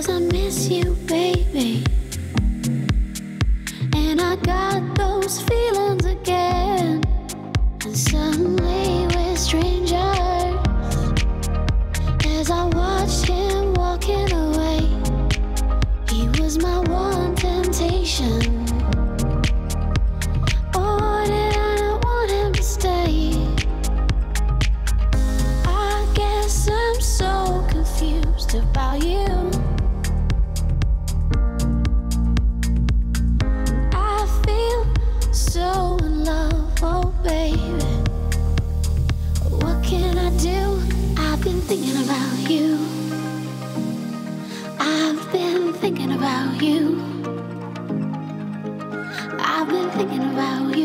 Cause I miss you, baby. And I got those feelings. thinking about you. I've been thinking about you. I've been thinking about you.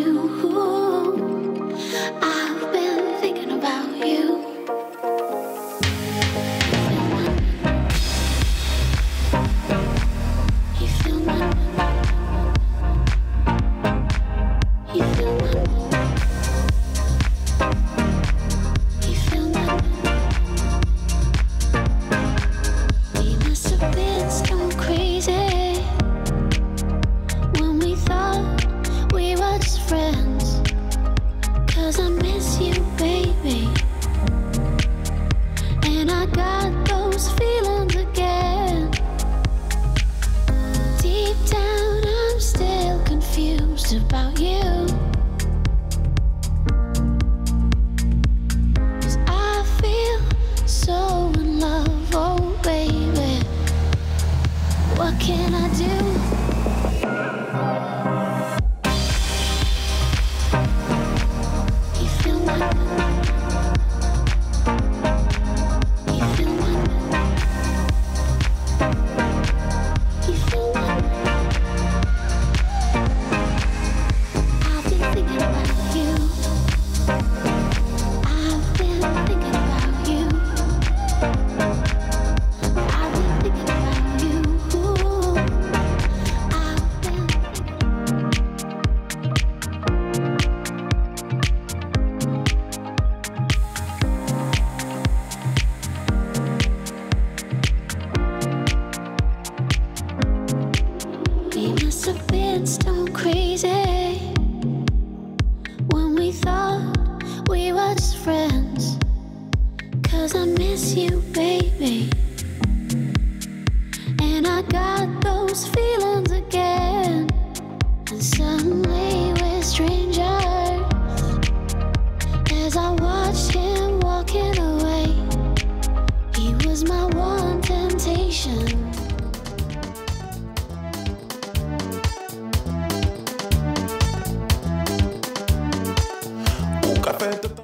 about you. crazy when we thought we I miss you, baby. And I got those feelings again. And suddenly we're strangers. fait